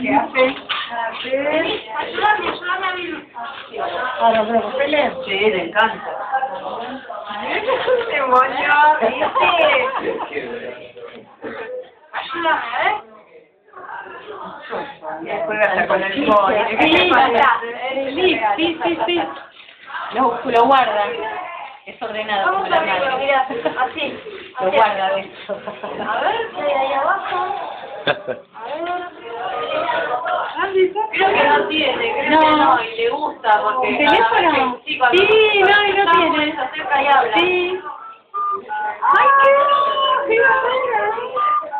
¿Qué hace? Ayúdame, ayúdame a. Ahora, Pelé. Sí, le encanta. Demonio, ¿viste? Ayúdame, ¿eh? Juega hasta con el móvil. Sí, sí, sí, sí, sí. Lo, lo guarda. Es ordenado. Como la madre. mira, así. Lo guarda de eso. A ver, ¿qué hay ahí abajo? Creo que no tiene, creo No. que no, y le gusta porque... ¿El teléfono? Sí, cuando Sí, no, y no está, tiene. Se acerca y habla. Sí. ¡Ay, qué qué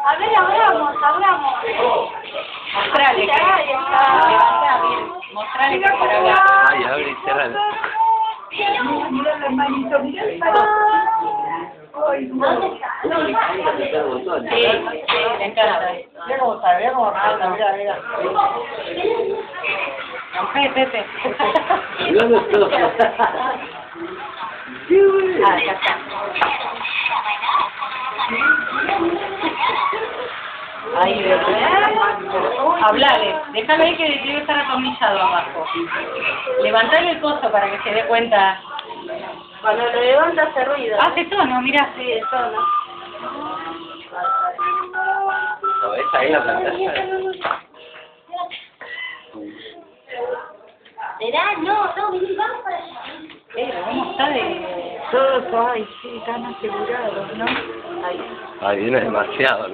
A ver, abramos, abramos. Mostrale que. Ahí está. Levantá bien. Mostrale que para hablar. Ay, abre y cierra. Mira la manito, mira el manito. Sí, sí, le encanta. Mira cómo está, mira cómo está, mira, mira. Pepe, Pepe. Ah, ya está. Ahí, Hablale, déjalo ahí que debe estar atornillado abajo. Levantale el coso para que se dé cuenta. Cuando lo levanta hace ruido. Hace tono, mirá. Sí, de tono. ¿Lo ves ahí en la pantalla? ¿Será? No, no, vení, vamos para allá. Pero, ¿cómo está de...? Todos, ay, sí, están asegurados, ¿no? Ay, viene demasiado, ¿no?